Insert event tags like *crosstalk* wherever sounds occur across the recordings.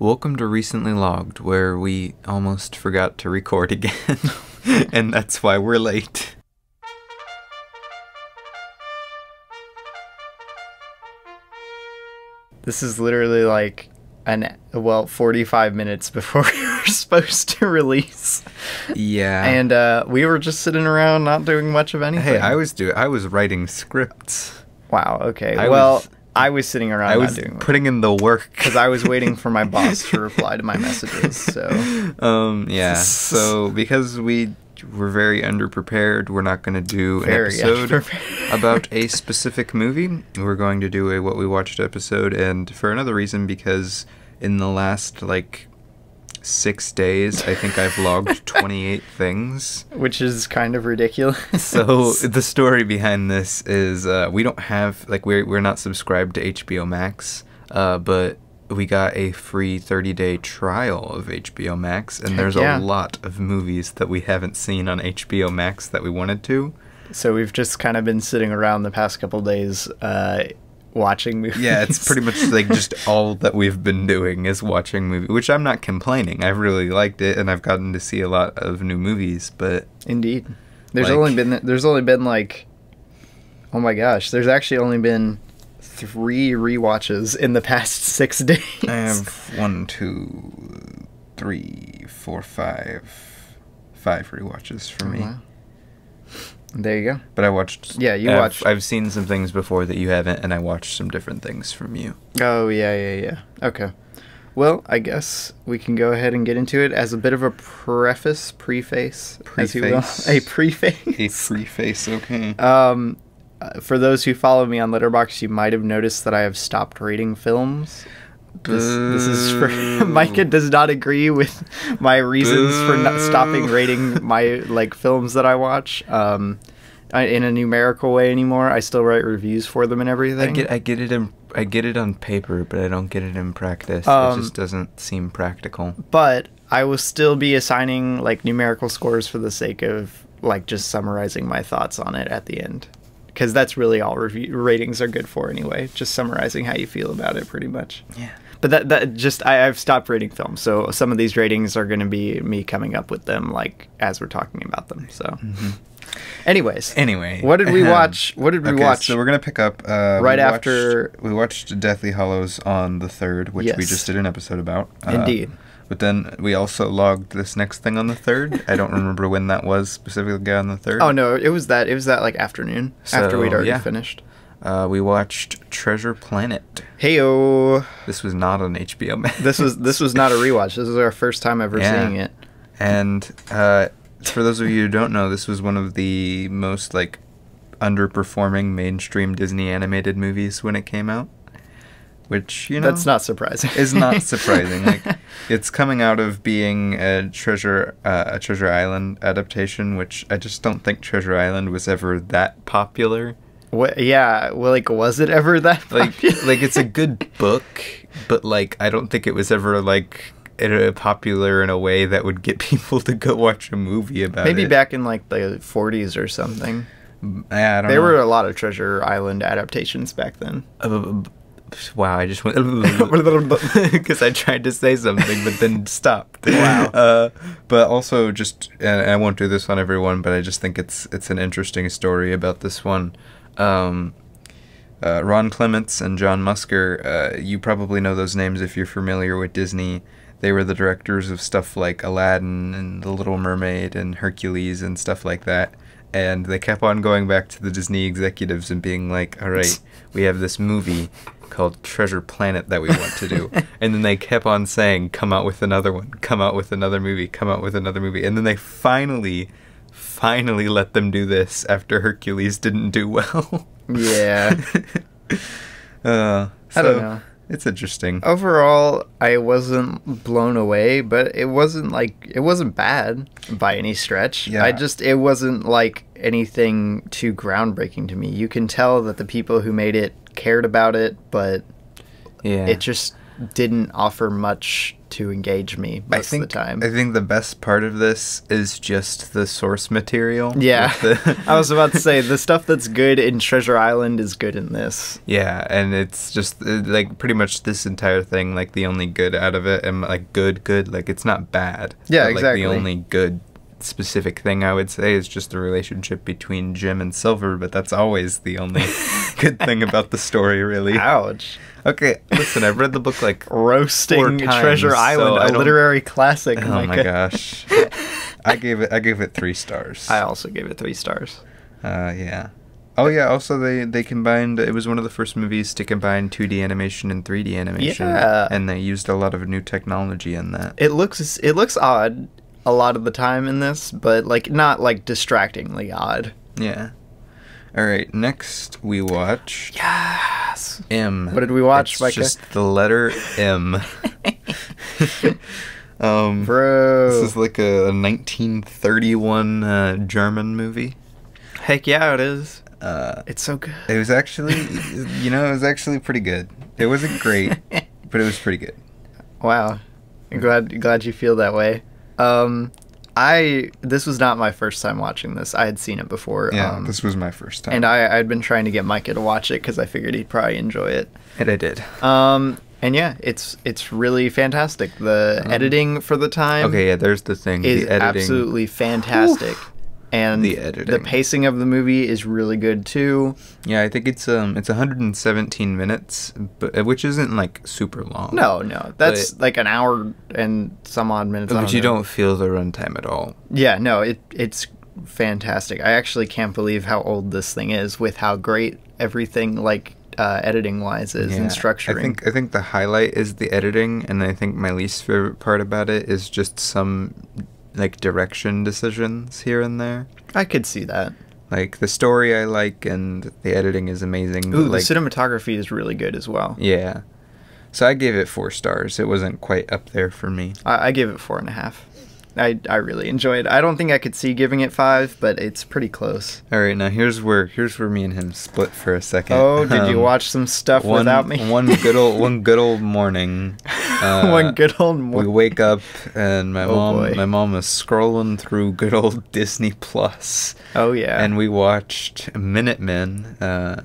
Welcome to Recently Logged, where we almost forgot to record again, *laughs* and that's why we're late. This is literally like an well, 45 minutes before *laughs* we were supposed to release. Yeah. And uh, we were just sitting around not doing much of anything. hey, I was doing I was writing scripts. Wow, okay. I well, was- I was sitting around I was doing putting in the work. because I was waiting for my *laughs* boss to reply to my messages. So um yeah. So because we were very underprepared, we're not going to do an Very episode about a *laughs* specific movie. We're going to do a what we watched episode and for another reason because in the last like 6 days, I think I've logged *laughs* 28 things. which is kind of ridiculous. So the story behind this is uh, we don't have like we're we're not subscribed to HBO Max, uh, but we got a free 30 day trial of HBO Max, and there's yeah. a lot of movies that we haven't seen on HBO Max that we wanted to. so we've just kind of been sitting around the past couple days uh, watching movies. Yeah, it's pretty much like *laughs* just all that we've been doing is watching movies, which I'm not complaining. I've really liked it, and I've gotten to see a lot of new movies, but Indeed. There's Like- only been there's only been like oh my gosh, there's actually only been three rewatches in the past *laughs* six days. I have one, two, three, four, five, five rewatches for oh, me. Wow. There you go. But I watched. Yeah, you I've, watched- I've seen some things before that you haven't, and I watched some different things from you. Oh yeah, yeah, yeah. Okay. Well, I guess we can go ahead and get into it as a bit of a preface, preface, as you will. Preface. *laughs* a preface. A free face, okay. Um, uh, for those who follow me on Letterboxd, you might have noticed that I have stopped rating films. This, this is for Boo. *laughs* Micah does not agree with my reasons for not stopping rating my like films that I watch. Um, I, in a numerical way anymore. I still write reviews for them and everything. I get, I get it in, I get it on paper, but I don't get it in practice. Um, it just doesn't seem practical. but I will still be assigning like numerical scores for the sake of like just summarizing my thoughts on it at the end. Because that's really all review ratings are good for anyway. Just summarizing how you feel about it, pretty much. Yeah. But that that just I, I've stopped rating films, so some of these ratings are going to be me coming up with them like as we're talking about them. So, anyways, Anyway, What did we *laughs* watch? What did we okay, watch? So we're gonna pick up uh, we Right watched- after- we watched Deathly Hallows on the third, which we just did an episode about. Uh, Indeed. But then we also logged this next thing on the third. I don't remember when that was specifically on the third. oh no, it was that it was that like afternoon after we'd already yeah. finished. Uh, we watched Treasure Planet. Heyo, This was not on HBO Max. this was this was not a rewatch. This is our first time ever Yeah. seeing it. And uh, for those of you who don't know, this was one of the most like underperforming mainstream Disney animated movies when it came out. Which you know That's not surprising. is not *laughs* surprising. like it's coming out of being a Treasure uh, a Treasure Island adaptation, which I just don't think Treasure Island was ever that popular. What, yeah, well, like, was it ever that Like *laughs* like it's a good book, but like I don't think it was ever like popular in a way that would get *laughs* people to go watch a movie about Maybe it. Maybe back in like the 40s or something. Yeah, I don't There know. were a lot of Treasure Island adaptations back then. Uh, wow, I just went *laughs* because I tried to say something but then stopped. Wow. Uh, but also, just and I won't do this on everyone, but I just think it's it's an interesting story about this one. Um, uh, Ron Clements and John Musker. Uh, you probably know those names if you're familiar with Disney. They were the directors of stuff like Aladdin and The Little Mermaid and Hercules and stuff like that. And they kept on going back to the Disney executives and being like, all right, *laughs* we have this movie called Treasure Planet that we want to do. *laughs* and then they kept on saying, come out with another one, come out with another movie, come out with another movie. And then they finally, finally let them do this after Hercules didn't do well. Yeah. *laughs* uh, I don't know. It's interesting. Overall, I wasn't blown away, but it wasn't like it wasn't bad by any stretch. Yeah. I just it wasn't like anything too groundbreaking to me. You can tell that the people who made it cared about it, but Yeah. it just didn't offer much to engage me most I think of the time. I think the best part of this is just the source material. yeah, *laughs* I was about to say the stuff that's good in Treasure Island is good in this. yeah, and it's just uh, like pretty much this entire thing. Like the only good out of it, and like good, good. Like it's not bad. Yeah, but, like, exactly. The only good specific thing I would say is just the relationship between Jim and Silver. But that's always the only *laughs* good thing about the story, really. Ouch. Okay, listen, I've read the book like *laughs* Roasting times, Treasure Island, I a literary classic. Oh my gosh. *laughs* I gave it I gave it three stars. I also gave it three stars. Uh yeah. Oh yeah, also they they combined it was one of the first movies to combine 2D animation and 3D animation Yeah. and they used a lot of new technology in that. It looks it looks odd a lot of the time in this, but like not like distractingly odd. Yeah. All right, next we watch. Yes. M. What did we watch, It's Micah? just the letter M. *laughs* *laughs* um Bro. this is like a 1931 uh, German movie. Heck yeah, it is. Uh It's so good. It was actually, *laughs* you know, it was actually pretty good. It wasn't great, but it was pretty good. Wow. I'm glad glad you feel that way. Um I this was not my first time watching this. I had seen it before. Yeah, um, this was my first time. and I I'd been trying to get Micah to watch it cuz I figured he'd probably enjoy it. and I did. Um and yeah, it's it's really fantastic. The Um, editing for the time Okay, yeah, there's the thing. is the editing. absolutely fantastic. And The editing. the pacing of the movie is really good too. Yeah, I think it's um it's 117 minutes, but uh, which isn't like super long. No, no, that's like an hour and some odd minutes. But you know. don't feel the runtime at all. Yeah, no, it it's fantastic. I actually can't believe how old this thing is with how great everything like uh, editing wise is and structuring. I think I think the highlight is the editing, and I think my least favorite part about it is just some like direction decisions here and there. I could see that. Like the story I like, and the editing is amazing. Ooh, like, the cinematography is really good as well. Yeah. So I gave it four stars. It wasn't quite up there for me. I, I give it four and a half. I I really enjoyed. it. I don't think I could see giving it five, but it's pretty close. All right, now here's where here's where me and him split for a second. Oh, did you Um, watch some stuff one, without me? one good old one *laughs* good old morning. *laughs* uh, One good old morning. We wake up and my Oh, mom boy. my mom is scrolling through good old Disney Plus, Oh yeah. and we watched Minutemen. Uh,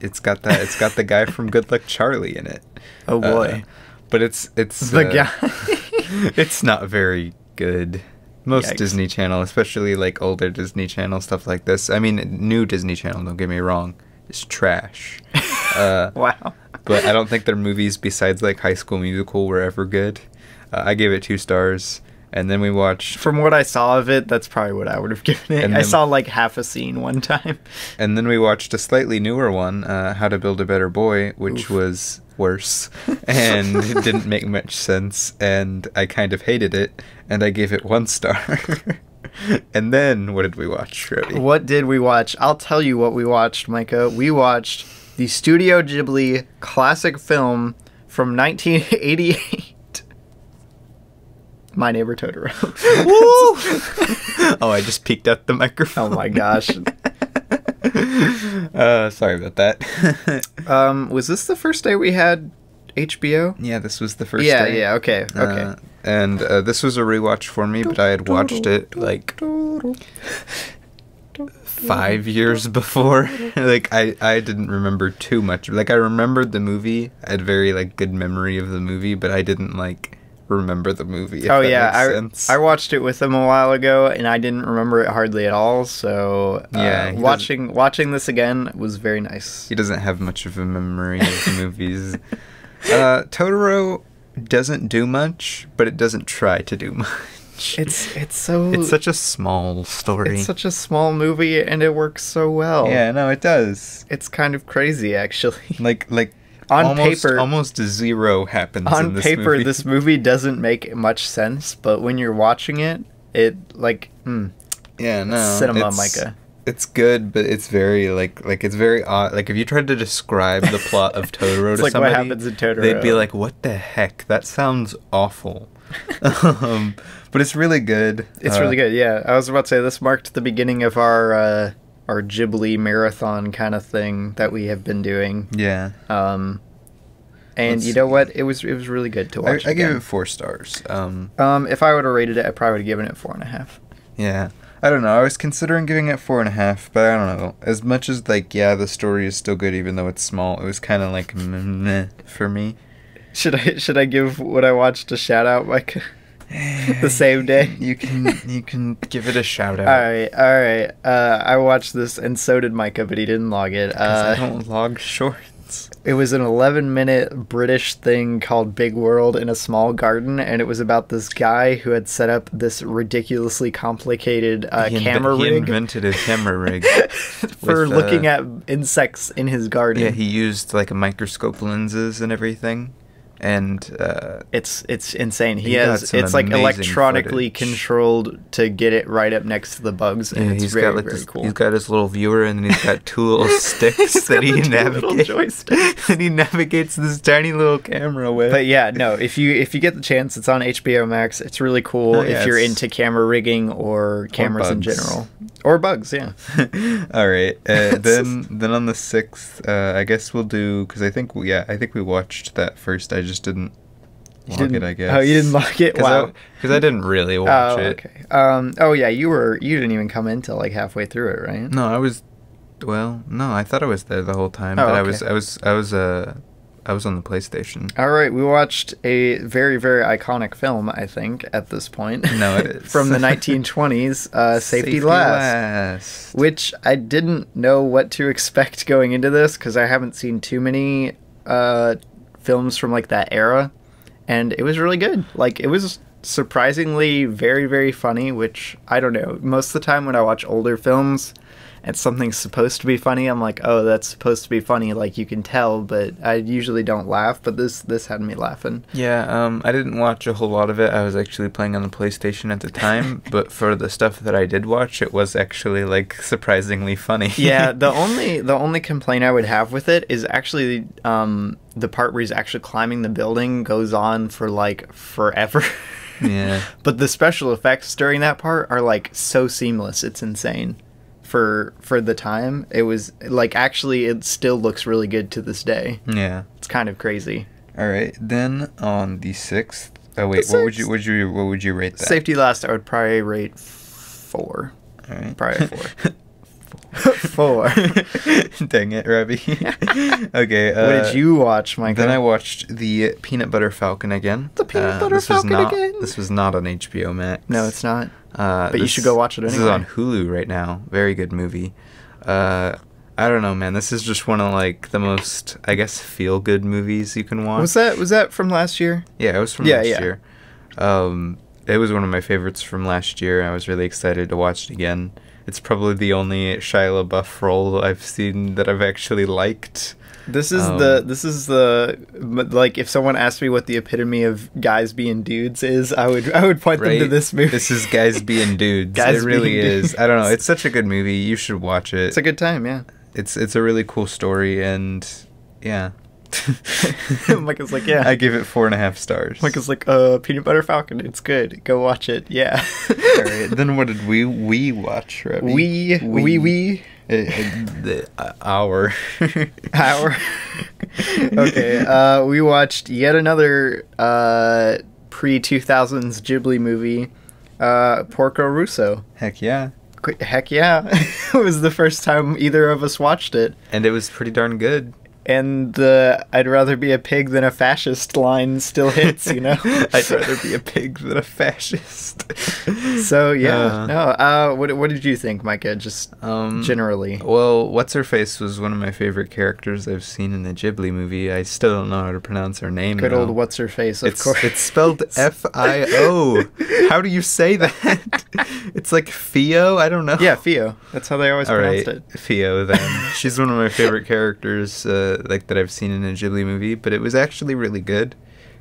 it's got that it's got the guy from Good Luck Charlie in it. *laughs* oh Uh, boy. but it's it's the uh, guy. it's not very good. Most Yikes. Disney Channel, especially like older Disney Channel stuff like this. I mean, new Disney Channel. Don't get me wrong, is trash. *laughs* uh, wow. but I don't think their movies, besides like High School Musical, were ever good. Uh, I gave it two stars, and then we watched, From what I saw of it, that's probably what I would have *laughs* given it. And I saw like half a scene one time. and then we watched a slightly newer one, uh, How to Build a Better Boy, which Oof. was worse and *laughs* it didn't make much sense, and I kind of hated it, and I gave it one star. *laughs* and then what did we watch, Rody? What did we watch? I'll tell you what we watched, Micah. We watched the Studio Ghibli classic film from 1988. My Neighbor Totoro. *laughs* oh, I just peeked at the microphone. Oh my gosh. *laughs* uh, sorry about that. *laughs* um, was this the first day we had HBO? yeah, this was the first. yeah, day. yeah, okay, okay. Uh, and uh, this was a rewatch for me, but I had watched it like five years before. *laughs* like I, I didn't remember too much. Like I remembered the movie. I had very like good memory of the movie, but I didn't like remember the movie. If oh yeah, I, sense. I watched it with him a while ago, and I didn't remember it hardly at all. So uh, Yeah, watching watching this again was very nice. he doesn't have much of a memory of the movies. *laughs* Uh, Totoro doesn't do much, but it doesn't try to do *laughs* much. It's it's so it's such a small story. it's such a small movie, and it works so well. yeah, no, it does. it's kind of crazy actually. *laughs* Like like On almost, paper- almost zero happens in On this paper, movie. this movie doesn't make much sense, but when you're watching it, it like mm, yeah no cinema, it's, Micah. It's good, but it's very like like it's very odd. Like if you tried to describe the plot of *laughs* Totoro to like what somebody, happens in Totoro. they'd be like, "What the heck? That sounds awful." *laughs* um, but it's really good. It's Uh, really good. Yeah, I was about to say this marked the beginning of our uh, our Ghibli marathon kind of thing that we have been doing. Yeah. Um, and Let's you know see. what? It was it was really good to watch. I gave it four stars. Um, Um, if I would have rated it, I probably would have given it four and a half. yeah. I don't know. I was considering giving it four and a half, but I don't know. As much as like, yeah, the story is still good, even though it's small. It was kind of like *laughs* meh for me. Should I should I give what I watched a shout out, Mike? *laughs* the *laughs* same day. You can you can give it a shout out. All right, all right. Uh, I watched this, and so did Micah, but he didn't log it. Uh, I don't log shorts. It was an 11 minute British thing called Big World in a Small Garden, and it was about this guy who had set up this ridiculously complicated uh, he camera he rig invented a camera rig. *laughs* for with, looking uh, at insects in his garden. Yeah, he used like a microscope lenses and everything, and uh, It's it's insane. He, He has it's like electronically footage. controlled to get it right up next to the bugs, and yeah, it's he's very got like very this, cool. he's got his little viewer, and then he's got two little *laughs* sticks that he navigates. *laughs* and he navigates this tiny little camera with. But yeah, no. If you if you get the chance, it's on HBO Max. It's really cool Oh, yeah, if you're into camera rigging or cameras in general, or bugs. Yeah. *laughs* All right. Uh, then then on the sixth, uh, I guess we'll do because I think we, yeah I think we watched that first. I just didn't You log it. didn't- I guess. *laughs* Oh, you didn't log it. Wow. Because I, didn't really watch oh, it. okay. Um. Oh yeah, you were. You didn't even come in till like halfway through it, right? No, I was. Well, no, I thought I was there the whole time, Oh, but I was I was I was uh I was on the PlayStation. All right, we watched a very, very iconic film, I think, at this point. No, it *laughs* is. From the *laughs* 1920s, uh, Safety, Last, Last. which I didn't know what to expect going into this because I haven't seen too many uh, films from like that era, and it was really good. Like it was surprisingly very, very funny. Which I don't know. Most of the time when I watch older films. And something's supposed to be funny. I'm like, oh, that's supposed to be funny. Like you can tell, but I usually don't laugh. But this this had me laughing. Yeah, um, I didn't watch a whole lot of it. I was actually playing on the PlayStation at the time, *laughs* but for the stuff that I did watch, it was actually like surprisingly funny. yeah, the *laughs* only the only complaint I would have with it is actually um, the part where he's actually climbing the building goes on for like forever. Yeah. *laughs* but the special effects during that part are like so seamless. It's insane. For for the time, it was like actually it still looks really good to this day. yeah. It's kind of crazy. All right. Then on the sixth. Oh wait, The what would you would you what would you rate that? Safety last, I would probably rate four. All right. Probably four. *laughs* Four. *laughs* Dang it, Robbie. *laughs* okay. Uh, what did you watch, Mike? Then I watched the Peanut Butter Falcon again. The Peanut Uh, Butter this was Falcon not, again? This was not on HBO Max. No, it's not. Uh, But you should go watch it This is on Hulu right now. Very good movie. Uh, I don't know, man. This is just one of like the most, I guess, feel good movies you can watch. Was that was that from last year? Yeah, it was from Yeah, last yeah. year. Um, it was one of my favorites from last year. I was really excited to watch it again. It's probably the only Shia LaBeouf role I've seen that I've actually liked. This is Um, the this is the like if someone asked me what the epitome of guys being dudes is, I would I would point them to this movie. This is guys being *laughs* dudes. Guys it really is. dudes. I don't know. It's such a good movie. You should watch it. it's a good time, yeah. it's it's a really cool story and yeah. *laughs* Michael's like, yeah. I give it four and a half stars. Michael's like, uh, Peanut Butter Falcon. It's good. Go watch it. Yeah. All right. Then what did we we watch? Robbie? we we we uh, the *laughs* uh, hour. *laughs* our okay. Uh, we watched yet another uh pre two thousands Ghibli movie, uh, Porco Rosso. Heck yeah. Qu- Heck yeah! *laughs* it was the first time either of us watched it. And it was pretty darn good. And the I'd rather be a pig than a fascist line still hits, you know. *laughs* I'd rather be a pig than a fascist. So yeah, Uh, no. Uh, what what did you think, Micah? Just Um, generally, Well, what's her face was one of my favorite characters I've seen in the Ghibli movie. I still don't know how to pronounce her name. good though. old what's her face, of It's course. it's spelled *laughs* F I O. How do you say that? *laughs* It's like Fio. I don't know. yeah, Fio. That's how they always All right, pronounced it. Fio. Then she's one of my favorite characters, uh, like that I've seen in a Ghibli movie. But it was actually really good.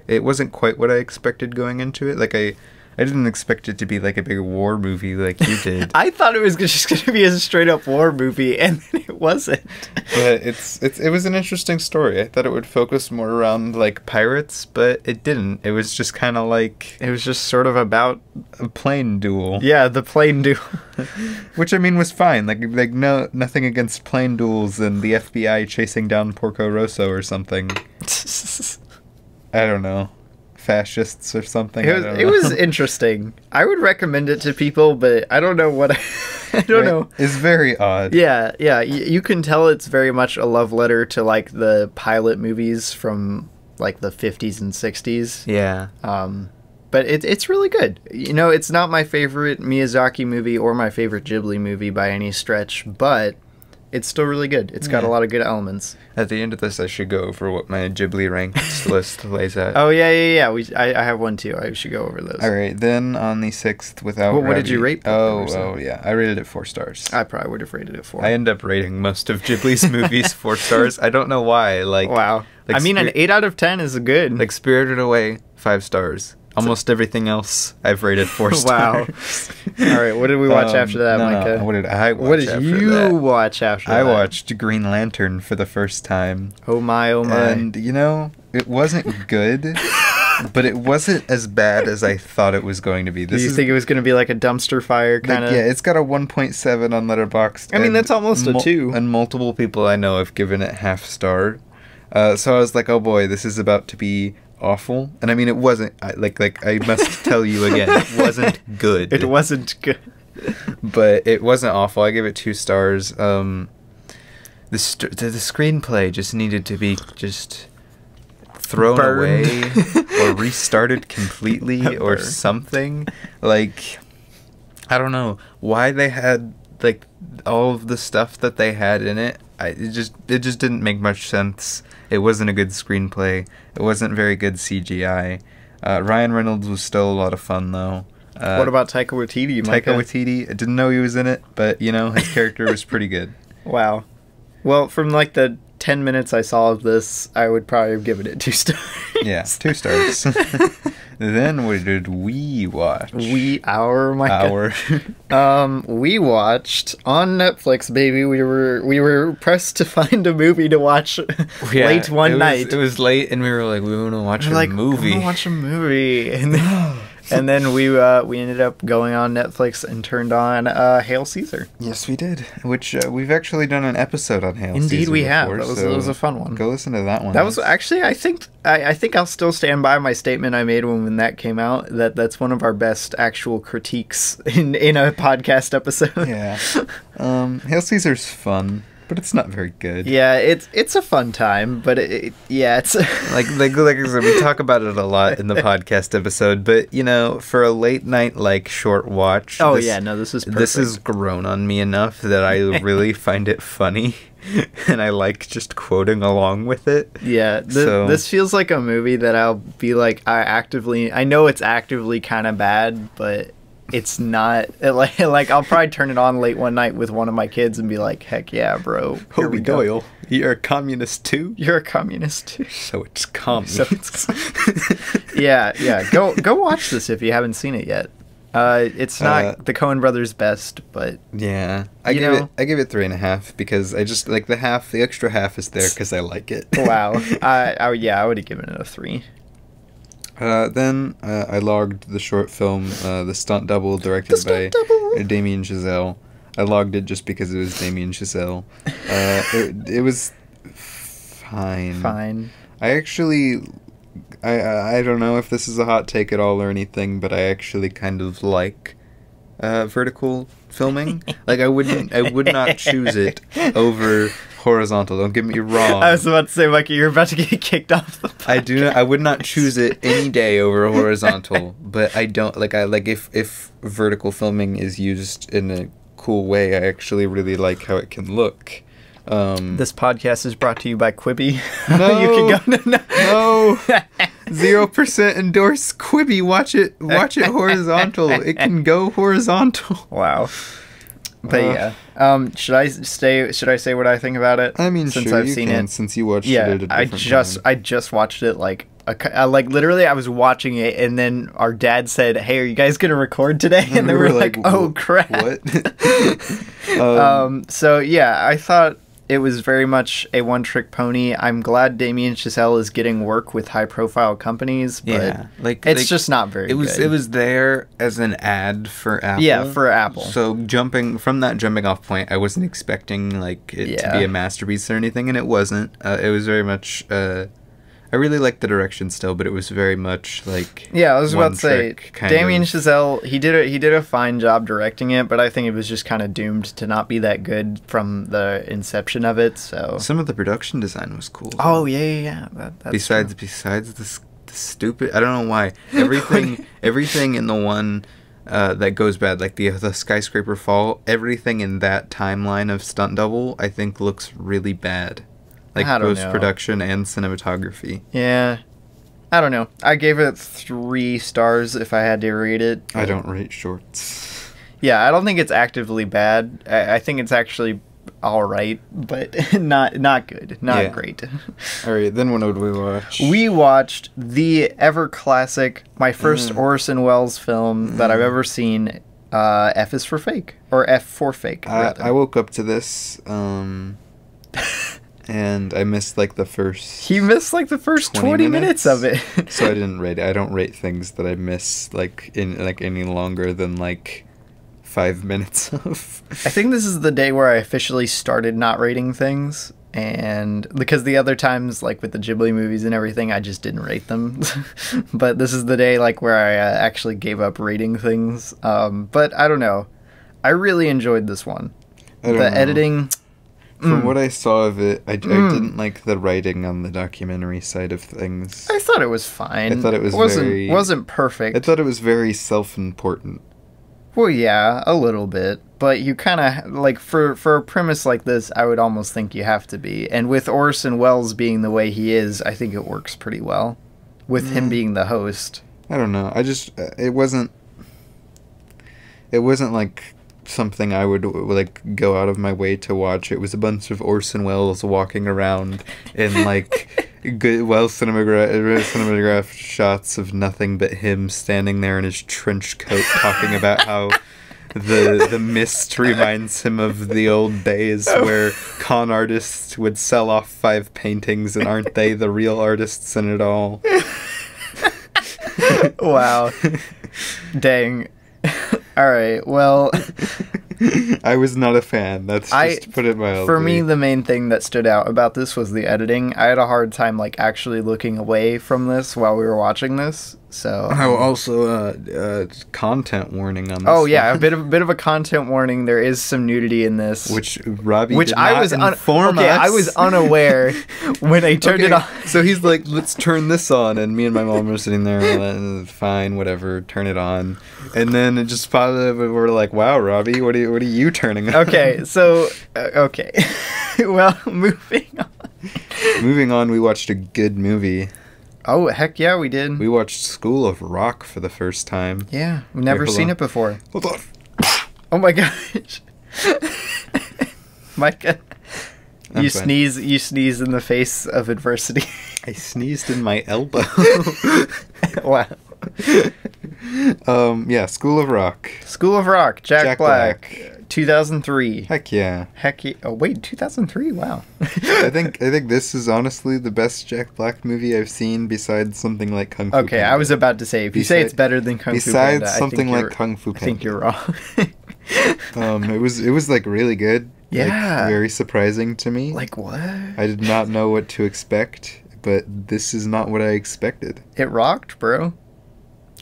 It wasn't quite what I expected going into it. Like I, I didn't expect it to be like a big war movie like you did. *laughs* I thought it was *laughs* just going to be a straight up war movie, and *laughs* it wasn't. but it's it's it was an interesting story. I thought it would focus more around like pirates, but it didn't. It was just kind of like It was just sort of about a plane duel. yeah the plane duel. Which I mean was fine. Like like no nothing against plane duels and the FBI chasing down Porco Rosso or something. I don't know. Fascists or something. It was it was *laughs* interesting. I would recommend it to people, but I don't know what I, *laughs* I don't Right? know. It's very odd. Yeah, yeah, y- you can tell it's very much a love letter to like the pilot movies from like the 50s and 60s. Yeah. Um but it, it's really good. You know, it's not my favorite Miyazaki movie or my favorite Ghibli movie by any stretch, but it's still really good. It's got a lot of good elements. At the end of this, I should go over what my Ghibli ranked *laughs* list lays at. Oh yeah, yeah, yeah. We I, I have one too. I should go over those. All right, then on the sixth, without. What- what did you rate Oh, oh yeah, I rated it four stars. I probably would have rated it four. I end up rating most of Ghibli's *laughs* movies four stars. I don't know why. Like, wow. like I mean, an eight out of ten is good. like Spirited Away, five stars. Almost everything else I've rated *laughs* four stars. Wow. *laughs* All right, what did we watch Um, after that, no, Micah? What did I watch what did after you that? watch after I that? watched Green Lantern for the first time. Oh my, oh my. And you know, it wasn't good, *laughs* but it wasn't as bad as I thought it was going to be. Do This you is think it was going to be like a dumpster fire kind of? yeah, it's got a 1.7 on Letterboxd. I mean, that's almost a two. And multiple people I know have given it half star. Uh, so I was like, oh boy, this is about to be awful. And I mean, it wasn't. I, like, like I must *laughs* tell you again, it wasn't good. It wasn't good. but it wasn't awful. I give it two stars. Um, the, st- the the screenplay just needed to be just thrown Burned. away *laughs* or restarted completely *laughs* or something. Like I don't know why they had like all of the stuff that they had in it. I it just it just didn't make much sense. It wasn't a good screenplay. It wasn't very good CGI. Uh, Ryan Reynolds was still a lot of fun though. Uh, what about Taika Waititi? Taika Micah? Waititi. I didn't know he was in it, but you know his character was pretty good. *laughs* Wow. Well, from like the ten minutes I saw of this, I would probably have given it two *laughs* stars. Yeah, two stars. *laughs* then what did we watch? we our Micah. our *laughs* Um, we watched on Netflix, baby. We were we were pressed to *laughs* find a movie to watch *laughs* late one it was- night. it was late, and we were like, we want to watch We're a like, movie. "I wanna watch a movie, and then, *laughs* and then we uh, we ended up going on Netflix and turned on uh, Hail Caesar. yes, we did. Which uh, we've actually done an episode on Hail. Caesar. Indeed, Caesar we have. before, That was so that was a fun one. Go listen to that one. That was actually, I think, I, I think I'll still stand by my statement I made when, when that came out. That that's one of our best actual critiques *laughs* in in a podcast episode. yeah. Um, Hail Caesar's fun, but it's not very good. Yeah, it's it's a fun time, but it, it- yeah, it's *laughs* like like like I said, we talk about it a lot in the *laughs* podcast episode, but you know, for a late night like short watch. oh this- yeah, no, this is this has grown on me enough that I *laughs* really find it funny, and I like just quoting along with it. Yeah, th- So- this feels like a movie that I'll be like, I actively, I know it's actively kind of bad, but it's not. It, *laughs* like, like I'll probably turn it on late one night with one of my kids and be like, heck yeah, bro. here we go. Doyle, you're a communist too. You're a communist too. So it's communist. So it's- *laughs* Yeah, yeah. Go go watch this if you haven't seen it yet. Uh, it's not Uh, the Coen Brothers' best, but yeah, I give know- it. I give it three and a half because I just like the half. The extra half is there because I like it. wow. *laughs* I, I yeah, I would have given it a three. Uh, then uh, I logged the short film, uh, The Stunt Double, directed Stunt by Double. Damien Chazelle. I logged it just because it was Damien Chazelle. *laughs* Uh, it, it was fine. Fine. I actually, I- I I don't know if this is a hot take at all or anything, but I actually kind of like uh, vertical filming. *laughs* like I wouldn't, I would not choose it over horizontal. Don't get me wrong. *laughs* I was about to say, Mikey, you're about to get *laughs* kicked off the. I do not. I would not choose it any day over *laughs* horizontal. but I don't like. I like if if vertical filming is used in a cool way. I actually really like how it can look. Um, This podcast is brought to you by Quibi. No. you can go. No, no zero percent endorse Quibi. Watch it. Watch it horizontal. It can go horizontal. Wow. But Uh, yeah, um, should I stay? Should I say what I think about it? I mean, since sure I've seen can it. since you watched Yeah, it. I just time. I just watched it like a, uh, like literally, I was watching it, and then our dad said, "Hey, are you guys gonna record today?" *laughs* And, And we we were were like, "Oh "Wh- crap!" what? um, *laughs* *laughs* Um, so yeah, I thought it was very much a one-trick pony. I'm glad Damien Chazelle is getting work with high-profile companies, but yeah, like it's like, just not very. it was good. it was there as an ad for Apple. Yeah, for Apple. So jumping from that jumping off point, I wasn't expecting like it to be a masterpiece or anything, and it wasn't. Uh, it was very much. Uh, I really liked the direction still, but it was very much like Yeah, I was about to say Damien of- Chazelle. He did a he did a fine job directing it, but I think it was just kind of doomed to not be that good from the inception of it. So. Some of the production design was cool. Oh yeah, yeah, yeah. That, besides true. besides this the stupid I don't know why everything *laughs* everything in the one uh, that goes bad like the the skyscraper fall everything in that timeline of stunt double I think looks really bad like I don't know. post production and cinematography Yeah. I don't know. I gave it three stars if I had to rate it. I don't rate shorts Yeah, I don't think it's actively bad. I, I think it's actually all right, but *laughs* not not good, not Yeah. great. *laughs* all right then what would we watch We watched the ever classic, my first Mm. Orson Welles film that I've ever seen. Uh, F is for fake, or F for fake. I. I woke up to this um *laughs* and I missed like the first he missed like the first 20 20, minutes? of it. *laughs* so I didn't rate it. I don't rate things that I miss like in like any longer than like five minutes *laughs* of. I think this is the day where I officially started not rating things. And because the other times, like with the Ghibli movies and everything, I just didn't rate them. *laughs* but this is the day, like, where I uh, actually gave up rating things. Um, but I don't know. I really enjoyed this one. I don't the know. editing. From Mm. what I saw of it, I, I Mm. didn't like the writing on the documentary side of things. I thought it was fine. I thought it was wasn't very- wasn't perfect. I thought it was very self-important. Well, yeah, a little bit, but you kind of like for for a premise like this, I would almost think you have to be. And with Orson Welles being the way he is, I think it works pretty well. With him Mm. being the host. I don't know. I just uh, it wasn't. It wasn't like something I would like go out of my way to watch. It was a bunch of Orson Welles walking around in like *laughs* good, well cinematographed shots of nothing but him standing there in his trench coat, talking about how the the mist reminds him of the old days oh. where con artists would sell off five paintings, and aren't they the real artists in it all? *laughs* wow. Dang. All right. Well, *laughs* I was not a fan. That's just I- to put it mildly. for me the main thing that stood out about this was the editing. I had a hard time like actually looking away from this while we were watching this. So Oh, also, uh, uh, content warning on this. Oh yeah, a bit of a bit of a content warning. There is some nudity in this. which Robbie, which I was un- okay. us. I was unaware *laughs* when I turned it on. so he's like, "Let's turn this on," and me and my mom were sitting there, uh, fine, whatever, turn it on, and then it just popped up, and we're like, "Wow, Robbie, what are you, what are you turning on?" okay, so uh, okay, *laughs* well, *laughs* moving on. Moving on, we watched a good movie. Oh heck yeah, we did. We watched School of Rock for the first time. yeah, we've never hold seen on. it before. Hold on. *laughs* Oh my gosh, *laughs* Micah, I'm you fine. sneeze. You sneeze in the face of adversity. *laughs* I sneezed in my elbow. wow. um, yeah, School of Rock. School of Rock, Jack, Jack Black, Black. 2003. Heck yeah. Heck yeah. Oh wait, 2003. Wow. *laughs* I think I think this is honestly the best Jack Black movie I've seen besides something like Kung Fu. Okay, I was about to say if you say it's better than Kung Fu besides Panda, I something think like you're- Kung Fu I think you're wrong. *laughs* Um, it was it was like really good. like, Yeah. very surprising to me. like what? I did not know what to expect, but this is not what I expected. It rocked, bro.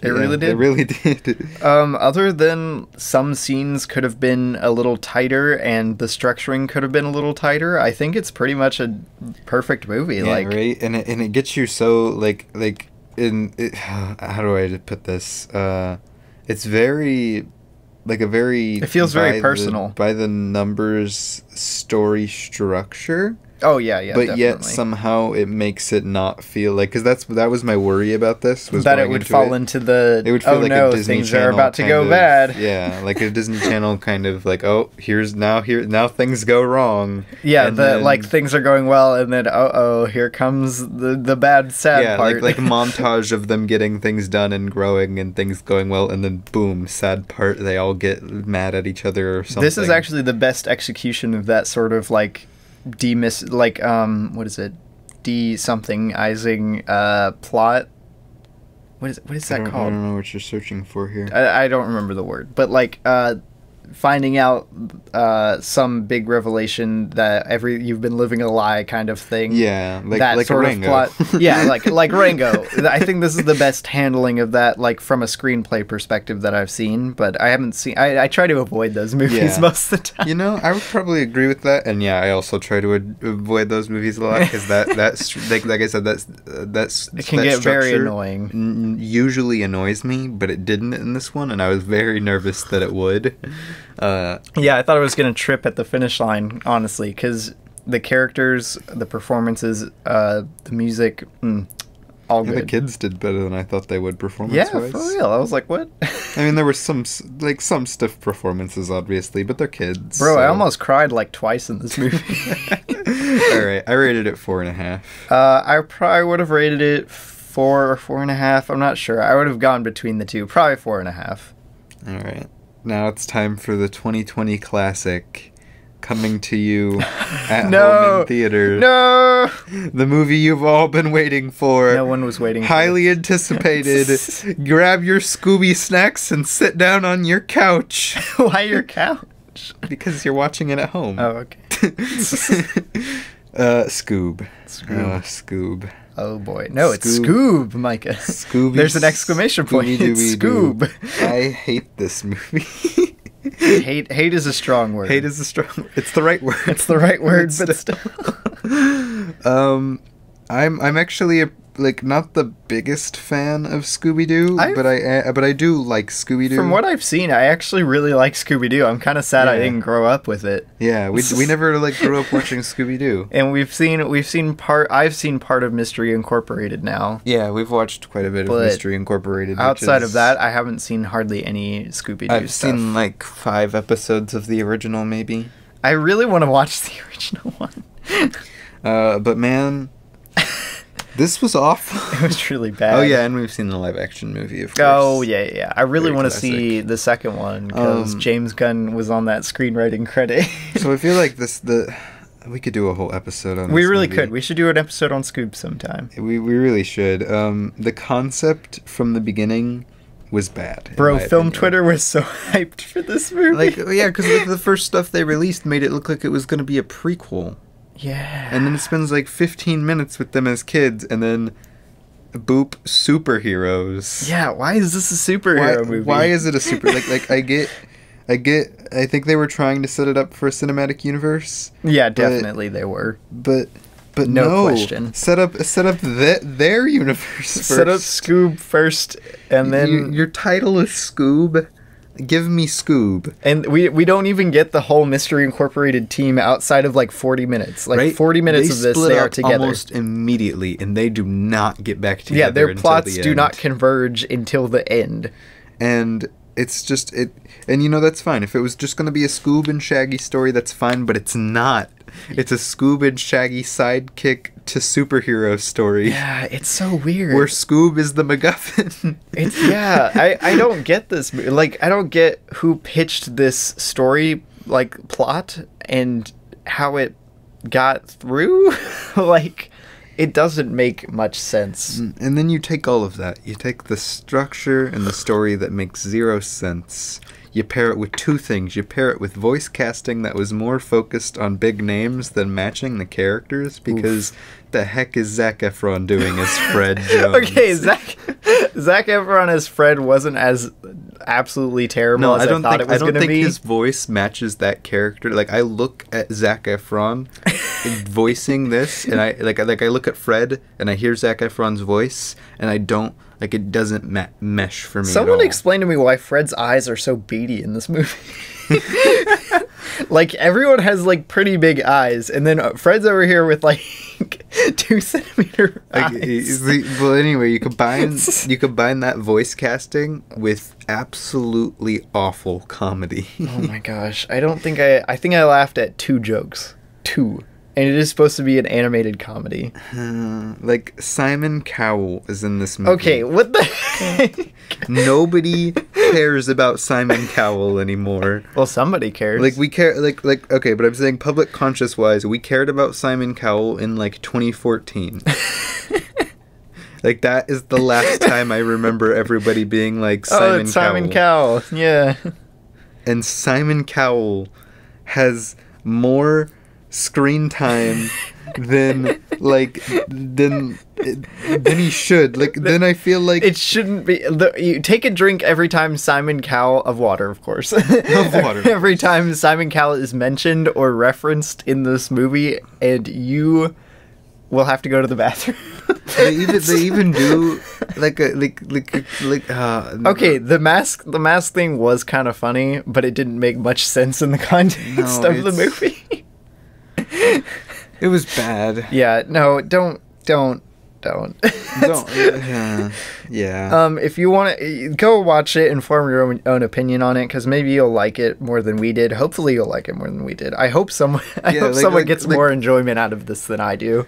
It Yeah, really did. It really *laughs* did. Um, other than some scenes could have been a little tighter and the structuring could have been a little tighter, I think it's pretty much a perfect movie. yeah, like, right, and it, and it gets you so like like in it, *sighs* how do I put this? Uh, it's very like a very It feels very by the- personal. by the numbers story structure. Oh yeah, yeah. but yet somehow it makes it not feel like because that's that was my worry about this was that it would fall into the it would feel oh like no a Disney things Channel are about to go of- bad. Yeah, like a Disney Channel kind of like oh here's now here now things go wrong. Yeah, the then- like things are going well, and then oh oh, here comes the the bad sad yeah part. like like *laughs* montage of them getting things done and growing and things going well and then boom sad part they all get mad at each other or something. this is actually the best execution of that sort of like demis like um what is it de something izing uh plot. What is what is that don't, I don't know what you're searching for here. I, I don't remember the word, but like uh, finding out uh, some big revelation that every you've been living a lie kind of thing. yeah, like that like sort of Rango. plot. yeah, *laughs* like like Rango. I think this is the best handling of that, like from a screenplay perspective that I've seen. But I haven't seen. I, I try to avoid those movies Yeah. *laughs* most of the time. You know, I would probably agree with that, and yeah, I also try to avoid those movies a lot because that *laughs* that's like like I said, that's uh, that's It can that get very annoying. usually annoys me, but it didn't in this one, and I was very nervous that it would. Uh, Yeah, I thought I was gonna trip at the finish line, honestly, because the characters, the performances, uh, the music, mm, all yeah, the kids did better than I thought they would performance Yeah, wise. for real. I was like, what? I mean, there were some like some stiff performances, obviously, but they're kids. Bro, I almost cried like twice in this movie. *laughs* All right, I rated it four and a half. uh, I probably would have rated it four or four and a half. I'm not sure. I would have gone between the two. Probably four and a half. All right. Now it's time for the 2020 classic coming to you *laughs* at home No. in theaters. No! The movie you've all been waiting for. No one was waiting. for Highly *laughs* anticipated. Grab your Scooby snacks and sit down on your couch *laughs* Why your couch? because you're watching it at home. Oh, okay. uh, Scoob. Scoob. Uh, Scoob. Oh boy. No, it's Scoob. Scoob, Micah. Scooby. *laughs* There's an exclamation point. It's. Scoob. I hate this movie. *laughs* hate hate is a strong word. Hate is a strong. It's the right word. It's the right *laughs* word, It's but still. um, I'm I'm actually a, like not the biggest fan of Scooby Doo, but I uh, but I do like Scooby Doo. From what I've seen, I actually really like Scooby Doo. I'm kind of sad I didn't grow up with it. yeah, we we *laughs* never like grew up watching Scooby Doo. *laughs* And we've seen we've seen part. I've seen part of Mystery Incorporated now. Yeah, we've watched quite a bit of Mystery Incorporated. Outside of that, I haven't seen hardly any Scooby Doo I've stuff. seen like five episodes of the original, maybe. I really want to watch the *laughs* original one. Uh, but man, this was awful. *laughs* it was really bad. Oh yeah, and we've seen the live action movie, of course. Oh yeah, yeah. I really Very want to see the second one because Um, James Gunn was on that screenwriting credit. *laughs* So I feel like this the we could do a whole episode on. we this really movie. could. We should do an episode on Scoob sometime. We we really should. Um, the concept from the beginning was bad. in Bro, my film opinion. Twitter was so *laughs* hyped for this movie. Like yeah, because the first stuff they released made it look like it was gonna be a prequel, yeah. and then it spends like 15 minutes with them as kids, and then, boop, superheroes. yeah, why is this a superhero Why, movie? why is it a super like like I get. I get. I think they were trying to set it up for a cinematic universe, Yeah, definitely they were. but but No no, question. Set up set up the, their universe first. Set up Scoob first, and then your, your title is Scoob. Give me Scoob. and we we don't even get the whole Mystery Incorporated team outside of like forty minutes. Like right? forty minutes They of this, they are together. almost immediately, and they do not get back together. yeah, their plots the do end. not converge until the end. and it's just it. And you know that's fine. If it was just gonna be a Scoob and Shaggy story, that's fine. But it's not. It's a Scoob and Shaggy sidekick to superhero story. Yeah, it's so weird. Where Scoob is the MacGuffin. *laughs* It's *laughs* yeah, I I don't get this. Like I don't get who pitched this story like plot and how it got through. *laughs* like it doesn't make much sense. Mm, and then you take all of that. You take the structure and the story that makes zero sense. You pair it with two things. You pair it with voice casting that was more focused on big names than matching the characters because the heck is Zac Efron doing as *laughs* Fred Jones? Okay, Zac Zac Efron as Fred wasn't as absolutely terrible No, as I I, don't thought think it was I don't think be. his voice matches that character. Like I look at Zac Efron *laughs* voicing this, and I like like I look at Fred and I hear Zac Efron's voice, and I don't like it doesn't ma- mesh for me. Someone at all. explain to me why Fred's eyes are so beady in this movie. *laughs* like everyone has like pretty big eyes, and then uh, Fred's over here with like *laughs* two centimeter Like, eyes. well, anyway, you combine *laughs* you combine that voice casting with absolutely awful comedy. oh my gosh, I don't think I. I think I laughed at two jokes, two, and it is supposed to be an animated comedy. Uh, *laughs* like Simon Cowell is in this movie. Okay, what the? heck? *laughs* Nobody cares about Simon Cowell anymore. well, somebody cares. Like we care like like okay, but I'm saying public conscious wise, we cared about Simon Cowell in like 2014. *laughs* like that is the last time I remember everybody being like Simon oh, it's Simon Cowell. Cowell. Yeah. and Simon Cowell has more screen time than like than than he should. Like then I feel like It shouldn't be. The, you take a drink every time Simon Cowell of water, of course. Of water. *laughs* every time Simon Cowell is mentioned or referenced in this movie, and you will have to go to the bathroom. they even they even do like a like like like uh Okay, the mask the mask thing was kind of funny, but it didn't make much sense in the *laughs* context No, of the movie. It was bad. yeah, no, don't don't don't. *laughs* Don't, yeah, yeah. Um, if you want to go watch it and form your own, own opinion on it, because maybe you'll like it more than we did. Hopefully, you'll like it more than we did. I hope someone, *laughs* I Yeah, hope like- someone like- gets like- more enjoyment out of this than I do.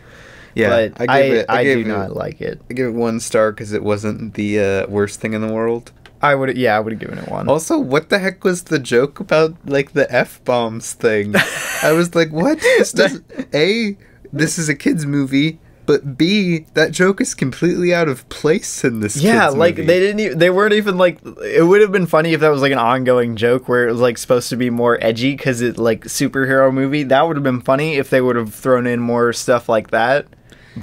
yeah, but I, give it, I, gave do it, not like it. I give it one star because it wasn't the uh, worst thing in the world. I would, yeah, I would have given it one. Also, what the heck was the joke about like the f bombs thing? *laughs* I was like, what? This does a. This is a kids movie, but b that joke is completely out of place in this. yeah, like movie. they didn't. Even, they weren't even like. It would have been funny if that was like an ongoing joke where it was like supposed to be more edgy because it like superhero movie. That would have been funny if they would have thrown in more stuff like that.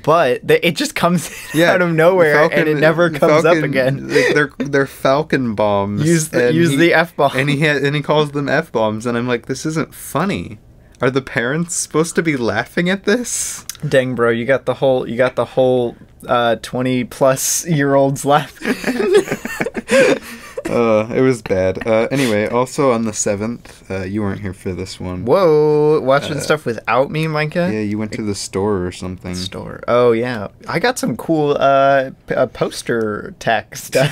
But they, it just comes *laughs* out of nowhere and it never comes up again. They're they're Falcon bombs. Use the and use he- the f bomb. and he ha- and he calls them f bombs, and I'm like, this isn't funny. Are the parents supposed to be laughing at this? Dang, bro, you got the whole you got the whole uh, twenty plus year olds laughing. *laughs* *laughs* Uh, it was bad. Uh, anyway, also on the seventh, uh, you weren't here for this one. Whoa, watching Uh, stuff without me, Micah. Yeah, you went to the store or something. Store. Oh yeah, I got some cool uh, p- uh poster tech stuff.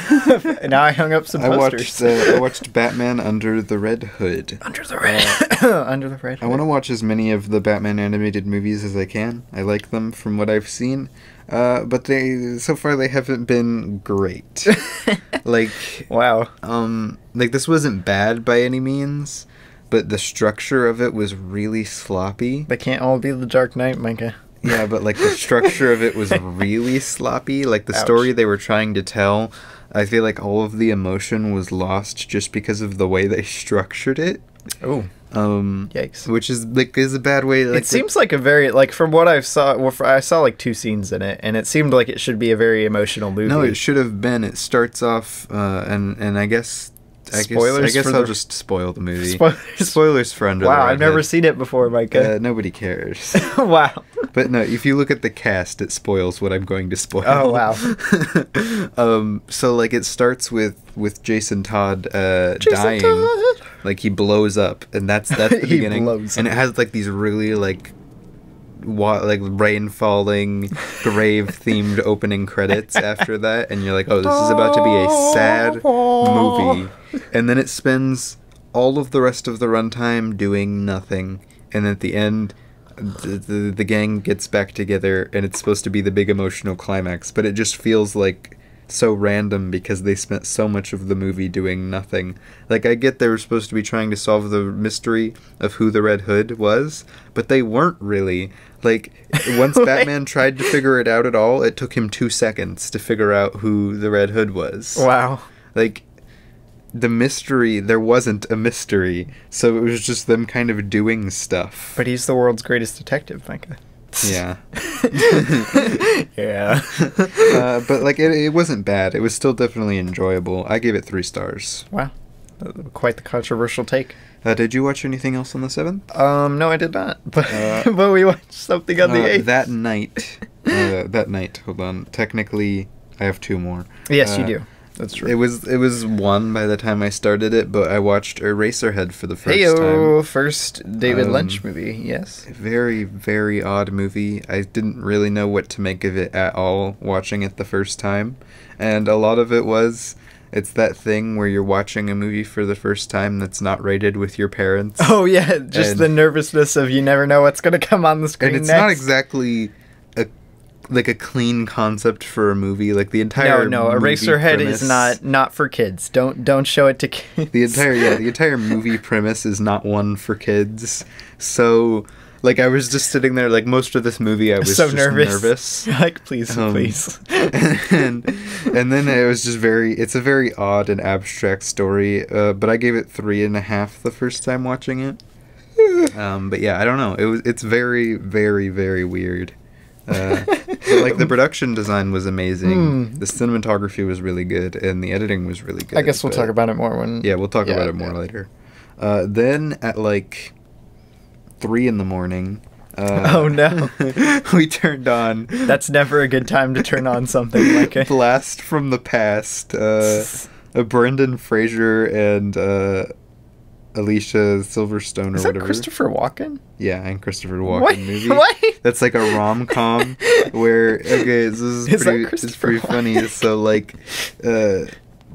*laughs* now I hung up some posters. I watched. Uh, I watched Batman Under the Red Hood. under the red, *laughs* under the red. Hood. I want to watch as many of the Batman animated movies as I can. I like them from what I've seen, uh, but they so far they haven't been great. *laughs* like, Wow. um, like this wasn't bad by any means, but the structure of it was really sloppy. They can't all be the Dark Knight, Micah. Yeah, but like the structure of it was really *laughs* sloppy. Like the Ouch. story they were trying to tell, I feel like all of the emotion was lost just because of the way they structured it. Oh, Um, yikes. which is like is a bad way. Like it seems like a very like from what I've saw. Well, I saw like two scenes in it, and it seemed like it should be a very emotional movie. No, it should have been. It starts off, uh, and and I guess, I Spoilers guess, I guess I'll the- just spoil the movie. *laughs* Spoilers. Spoilers for Under wow, I've never seen it before, Micah. Uh, nobody cares. *laughs* wow. but no, if you look at the cast, it spoils what I'm going to spoil. Oh, wow. *laughs* um, so like it starts with with Jason Todd uh, Jason dying, Todd. Like he blows up, and that's that's *laughs* the He beginning, and it has like these really like. Wa- like rain falling, grave themed *laughs* opening credits after that, and you're like, oh, this is about to be a sad movie. *laughs* And then it spends all of the rest of the runtime doing nothing, and at the end, the, the, the gang gets back together, and it's supposed to be the big emotional climax, but it just feels like so random because they spent so much of the movie doing nothing. Like, I get they were supposed to be trying to solve the mystery of who the Red Hood was, but they weren't really. Like, *laughs* once Batman tried to figure it out at all, it took him two seconds to figure out who the Red Hood was. Wow. Like, the mystery, there wasn't a mystery, so it was just them kind of doing stuff. But he's the world's greatest detective, Micah. Yeah. *laughs* *laughs* yeah. uh, but like it, it wasn't bad. It was still definitely enjoyable. I gave it three stars. wow. Quite the controversial take. Uh, did you watch anything else on the seventh? Um, no, I did not. *laughs* But Uh, but we watched something on the Uh, eighth. that night. Uh, that night. Hold on. Technically, I have two more. yes, you Uh, do. That's true. It was it was one by the time I started it, but I watched Eraserhead for the first Heyo, time. first David Um, Lynch movie. Yes. Very very odd movie. I didn't really know what to make of it at all watching it the first time, and a lot of it was. It's that thing where you're watching a movie for the first time that's not rated with your parents. *laughs* Oh yeah, just And- the nervousness of you never know what's gonna come on the screen and it's next. not exactly like a clean concept for a movie. Like the entire no, no, Eraserhead premise- is not not for kids. Don't don't show it to kids. the entire yeah the entire movie premise is not one for kids. So like I was just sitting there like most of this movie I was so just nervous. nervous. *laughs* like please, Um, please. *laughs* and and then it was just very it's a very odd and abstract story uh, but i gave it three and a half the first time watching it *sighs* um, but yeah i don't know it was it's very very very weird uh, like the production design was amazing Hmm. the cinematography was really good and the editing was really good I guess we'll talk about it more when. yeah we'll talk Yeah, about it more yeah. later uh, then at like three in the morning uh, Oh, no. *laughs* we turned on That's never a good time to turn on something *laughs* like a. Blast from the Past. Uh, *laughs* uh, Brendan Fraser and uh, Alicia Silverstone or Is that whatever. Christopher Walken? Yeah, and Christopher Walken What? movie. *laughs* What? That's like a rom com where okay, this is, *laughs* Is pretty. It's pretty funny. So like, uh,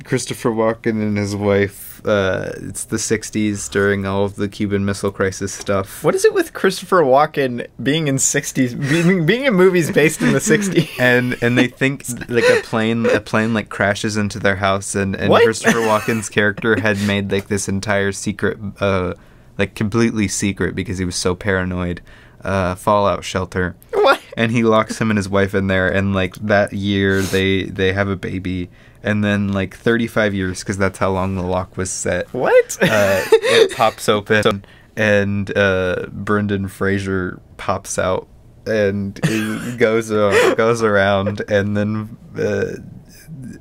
Christopher Walken and his wife. Uh, it's the '60s during all of the Cuban Missile Crisis stuff. What is it with Christopher Walken being in '60s, being, being in movies based in the '60s? *laughs* and and they think *laughs* like a plane a plane like crashes into their house and and What? Christopher *laughs* Walken's character had made like this entire secret uh like completely secret because he was so paranoid uh fallout shelter what? and he locks him and his wife in there and like that year they they have a baby and then like 35 years because that's how long the lock was set What? uh, it *laughs* pops open and uh, Brendan Fraser pops out and he goes uh, goes around and then uh,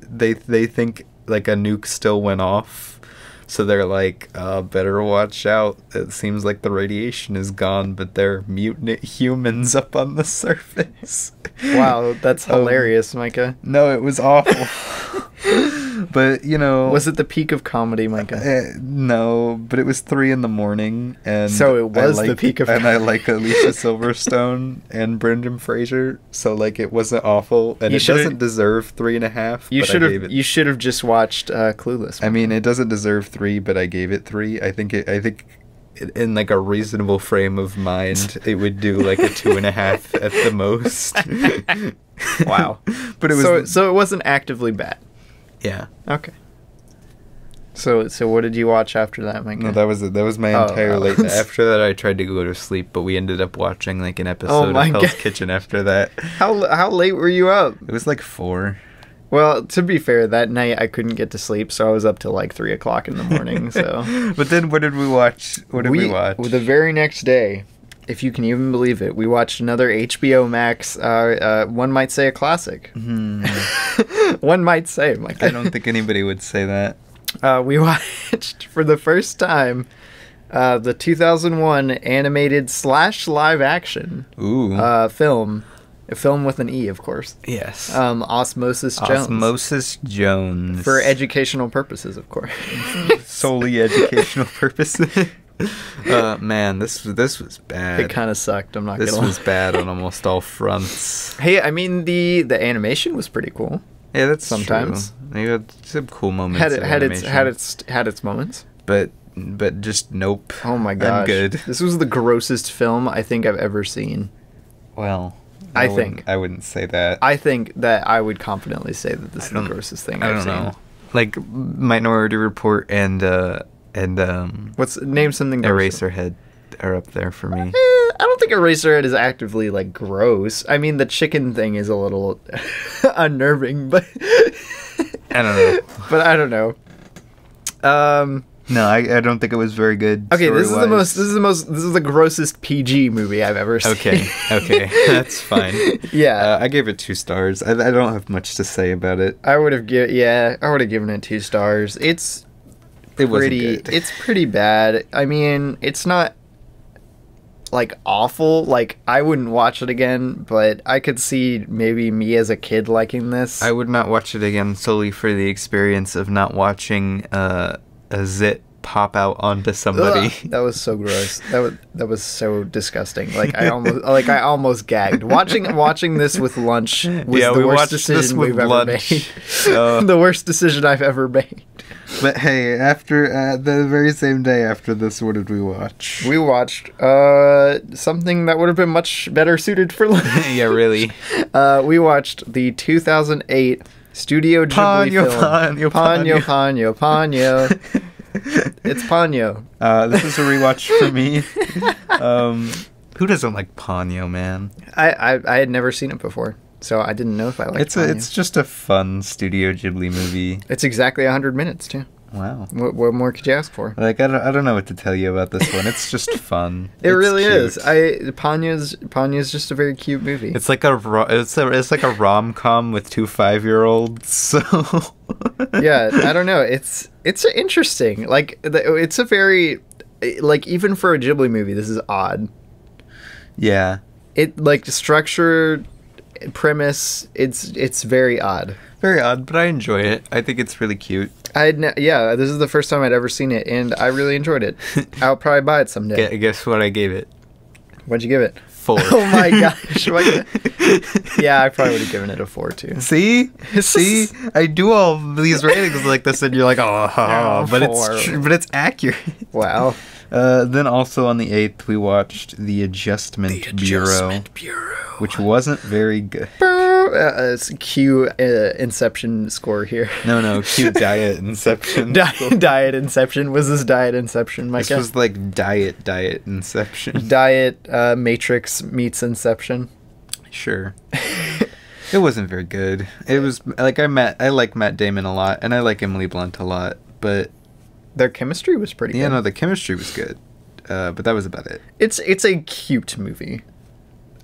they they think like a nuke still went off so they're like uh, better watch out. It seems like the radiation is gone but they're mutant humans up on the surface. Wow, that's *laughs* Um, hilarious, Micah. no it was awful *laughs* but you know Was it the peak of comedy, Micah? uh, no, but it was three in the morning, and So it was the peak of- and I like Alicia Silverstone *laughs* and Brendan Fraser, so like it wasn't awful, and You it doesn't deserve three and a half. You should have. You should have just watched uh, Clueless. I mean, it doesn't deserve three, but I gave it three. I think it. I think. In like a reasonable frame of mind, it would do like a two and a half at the most. *laughs* Wow. *laughs* but it was so. So it wasn't actively bad. Yeah. Okay. So so what did you watch after that, Mike? No, that was it. That was my Oh, entire oh. late. *laughs* After that, I tried to go to sleep, but we ended up watching like an oh episode my of Hell's God. Kitchen after that. *laughs* how how late were you up? It was like four. Well, to be fair, that night I couldn't get to sleep, so I was up till like three o'clock in the morning. So *laughs* but then what did we watch? What did we, watch? The very next day, if you can even believe it, we watched another HBO Max. Uh, uh, one might say a classic. Hmm. *laughs* one might say, Mike. I don't think anybody would say that. Uh, we *laughs* watched for the first time uh, the 2001 animated slash live action Ooh. uh, film, a film with an E, of course. yes. Um, Osmosis Jones. Osmosis Jones. For educational purposes, of course. *laughs* solely educational purposes. *laughs* uh, man, this this was bad. it kind of sucked. I'm not this gonna. was lie. bad on *laughs* almost all fronts. Hey, I mean the the animation was pretty cool. Yeah, that's Sometimes. true. You had some cool moments. Had it had its had its had its moments. but but just nope. Oh my god. I'm good. This was the grossest film I think I've ever seen. Well, I wouldn't- think. I wouldn't say that. I think that I would confidently say that this is the grossest thing I I've don't seen. know. Like Minority Report and uh and um What's name something grosser. Eraserhead are up there for me. Eh, I don't think Eraserhead is actively like gross. I mean, the chicken thing is a little *laughs* unnerving, but I don't know. *laughs* but I don't know. Um. No, I, I don't think it was very good. Okay, this is the most. This is the most. This is the grossest PG movie I've ever seen. Okay, okay, *laughs* that's fine. Yeah. Uh, I gave it two stars. I, I don't have much to say about it. I would have given. Yeah, I would have given it two stars. It's It pretty. *laughs* It's pretty bad. I mean, it's not. like awful. Like I wouldn't watch it again, but I could see maybe me as a kid liking this. I would not watch it again solely for the experience of not watching uh, a zit pop out onto somebody. Ugh, that was so gross. *laughs* That was that was so disgusting. Like I almost *laughs* like I almost gagged watching watching this with lunch was Yeah, the we worst watched this decision with we've lunch. ever made. Uh, the worst decision I've ever made. But hey, after uh, the very same day after this, what did we watch? We watched uh something that would have been much better suited for lunch. *laughs* yeah, really. *laughs* Uh, we watched the 2008 Studio Ghibli Ponyo, film. Ponyo, Ponyo, Ponyo, Ponyo. *laughs* it's Ponyo. Uh, this is a rewatch for me. Um, who doesn't like Ponyo, man? I, I I had never seen it before, so I didn't know if I liked It's Ponyo. a, it's just a fun Studio Ghibli movie. It's exactly 100 minutes, too. Wow. What, what more could you ask for? Like I don't, I don't know what to tell you about this one. It's just *laughs* fun. It It's really cute. is. I Ponyo's Ponyo's just a very cute movie. It's like a it's a it's like a rom com with two five year olds. *laughs* So yeah, I don't know. It's it's interesting. Like it's a very like even for a Ghibli movie, this is odd. yeah, It like structure, premise. It's it's very odd. very odd, but I enjoy it. I think it's really cute. I ne- yeah, this is the first time I'd ever seen it, and I really enjoyed it. *laughs* I'll probably buy it someday. Gu- guess what I gave it? What'd you give it? Four. *laughs* Oh my *laughs* gosh! Yeah, I probably would have given it a four too. See, see, I do all these ratings like this, and you're like, oh, Oh, but four. it's tr- but it's accurate. Wow. Uh, then also on the eighth, we watched the Adjustment, Bureau, Bureau. which wasn't very good. *laughs* Uh, it's Q uh, Inception score here. No, no, cute *laughs* diet Inception. Diet, *laughs* diet Inception was this Diet Inception, This Micah? was like diet, diet Inception. Diet uh, Matrix meets Inception. Sure. it wasn't very good. It was like I met I like Matt Damon a lot and I like Emily Blunt a lot, but Their chemistry was pretty good. yeah, good. no, the chemistry was good. Uh, but that was about it. It's it's a cute movie.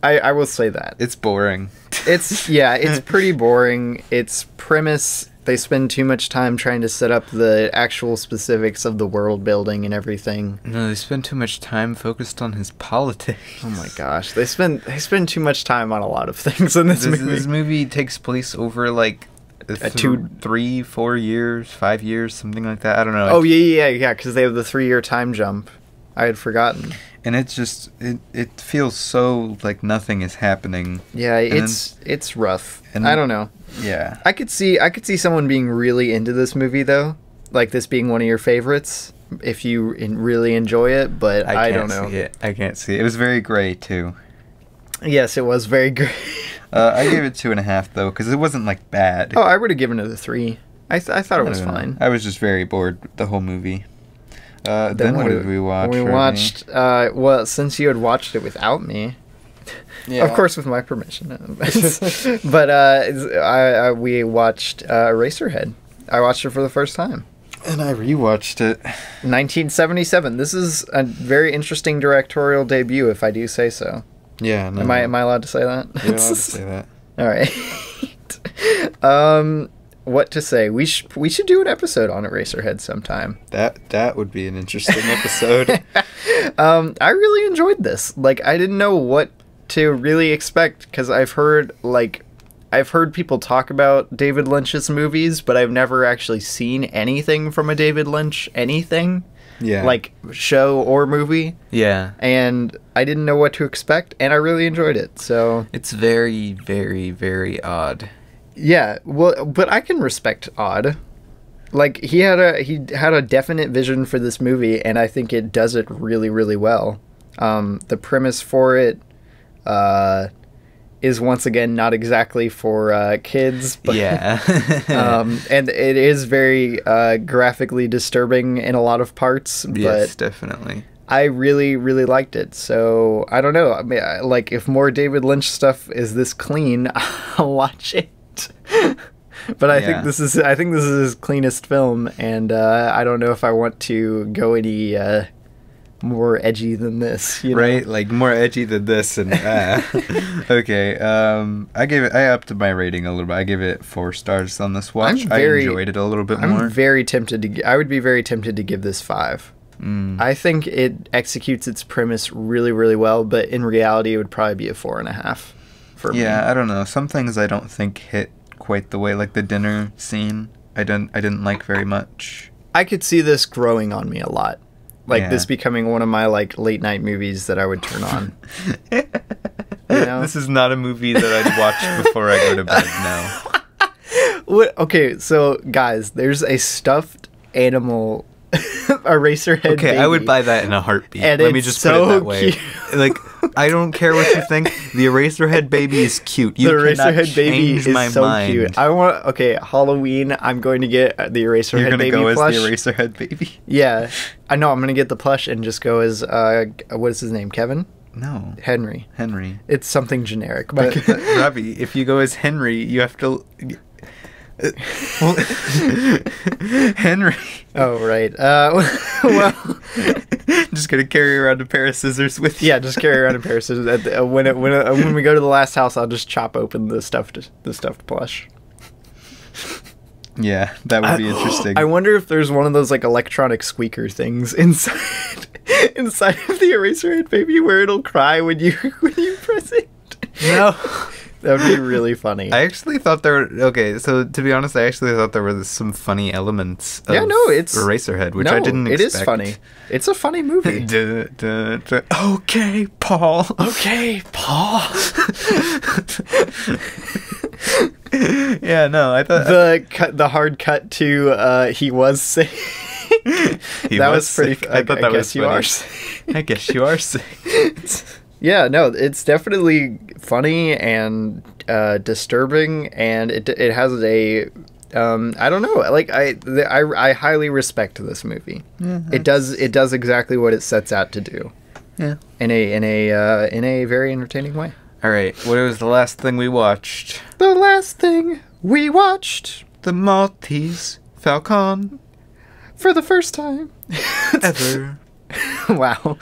I I will say that. It's boring. It's *laughs* yeah, it's pretty boring. Its premise they spend too much time trying to set up the actual specifics of the world building and everything. No, they spend too much time focused on his politics. Oh my gosh, they spend they spend too much time on a lot of things in this, This, movie. this movie takes place over like th- uh, two- three, four years, five years, something like that. I don't know. Oh yeah, yeah, yeah, because they have the three year time jump. I had forgotten. and it's just it it feels so like nothing is happening. Yeah, then- it's it's rough. and I don't know. Yeah. I could see I could see someone being really into this movie though, like this being one of your favorites if you in, really enjoy it. But I, can't don't know. See it. I can't see it. It was very gray too. Yes, it was very great. *laughs* Uh, I gave it two and a half though, because it wasn't like bad. oh, I would have given it a three. I th- I thought it I was don't know. fine. I was just very bored with the whole movie. Uh, then, what did we watch? We watched. Uh, well, since you had watched it without me, Yeah. of course with my permission. *laughs* but uh, I, I we watched uh, Eraserhead. I watched it for the first time. And I rewatched it. 1977. This is a very interesting directorial debut, if I do say so. Yeah. No, Am I am I allowed to say that? You're allowed to *laughs* say that. All right. *laughs* um, what to say? We should we should do an episode on Eraserhead sometime. That that would be an interesting episode. *laughs* um, I really enjoyed this. Like, I didn't know what to really expect because I've heard like I've heard people talk about David Lynch's movies, but I've never actually seen anything from a David Lynch anything yeah. like show or movie, yeah. and I didn't know what to expect, and I really enjoyed it. So It's very, very, very odd. yeah, well, but I can respect odd. Like he had a he had a definite vision for this movie, and I think it does it really, really well. Um, the premise for it uh, is once again not exactly for uh, kids, but yeah. *laughs* um, *laughs* and it is very uh, graphically disturbing in a lot of parts. yes, But definitely. I really, really liked it. So I don't know. I mean, I- like if more David Lynch stuff is this clean, *laughs* I'll watch it. but I Yeah. think this is I think this is his cleanest film, and uh, I don't know if I want to go any uh, more edgy than this. You know? Right, like more edgy than this, and uh, *laughs* okay. Um, I gave it. I upped my rating a little bit. I gave it four stars on this watch. I'm very- I enjoyed it a little bit I'm more. very tempted to. I would be very tempted to give this five. Mm. I think it executes its premise really, really well, but in reality, it would probably be a four and a half for me. yeah, I don't know. Some things I don't think hit quite the way, like the dinner scene. I didn't. I didn't like very much. I could see this growing on me a lot. Like Yeah. this becoming one of my like late night movies that I would turn on. know? This is not a movie that I'd watch *laughs* before I go to bed now. What? Okay, so guys, there's a stuffed animal *laughs* eraser head. Okay, I would buy that in a heartbeat. And Let me just put it that way. cute. Like, I don't care what you think. The Eraserhead baby is cute. You the Eraserhead baby is so mind. cute. I want. Okay, Halloween. I'm going to get the You're Eraserhead gonna baby go as plush. the Eraserhead baby? yeah, I know. I'm gonna get the plush and just go as uh, what is his name? Kevin No, Henry. Henry. It's something generic. But, But, but Robbie, if you go as Henry, you have to. Uh, *laughs* well, Henry. oh right. Uh, *laughs* well, *laughs* Just gonna carry around a pair of scissors with you. yeah. Just carry around a pair of scissors. At the, uh, when it, when it, when we go to the last house, I'll just chop open the stuffed the stuffed plush. Yeah, that would be *gasps* interesting. I wonder if there's one of those like electronic squeaker things inside inside of the eraser Eraserhead baby where it'll cry when you when you press it. no. That would be really funny. I actually thought there were okay. So to be honest, I actually thought there were some funny elements. Of Yeah, no, it's- Eraserhead, which no, I didn't. It is expect. funny. It's a funny movie. *laughs* Duh, duh, duh. Okay, Paul. okay, Paul. *laughs* yeah, no, I thought the cut, the hard cut to uh, he was sick. *laughs* He that was was, pretty. sick. I, I thought I that guess was you funny. are. sick. I guess you are sick. Yeah, no, it's definitely funny and uh, disturbing, and it it has a. Um, I don't know. Like I, the, I, I highly respect this movie. it does, it does exactly what it sets out to do Yeah. in a in a uh, in a very entertaining way. All right. What was the last thing we watched? The last thing we watched The Maltese Falcon for the first time *laughs* ever. *laughs* wow.